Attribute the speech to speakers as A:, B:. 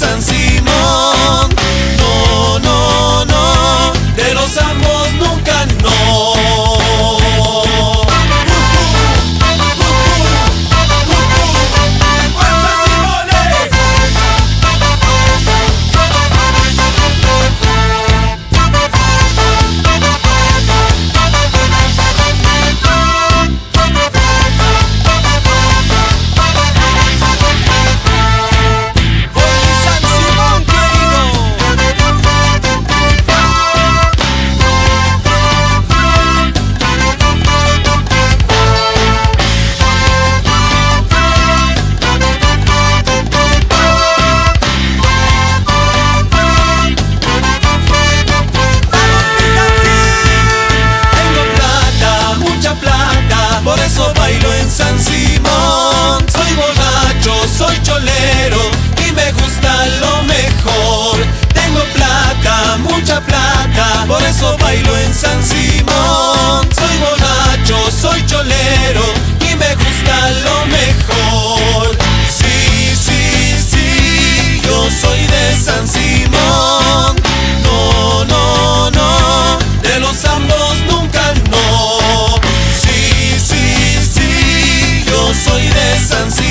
A: sense. por eso bailo en San Simón. Soy borracho, soy cholero y me gusta lo mejor. Sí, sí, sí, yo soy de San Simón. No, no, no, de los ambos nunca no. Sí, sí, sí, yo soy de San Simón.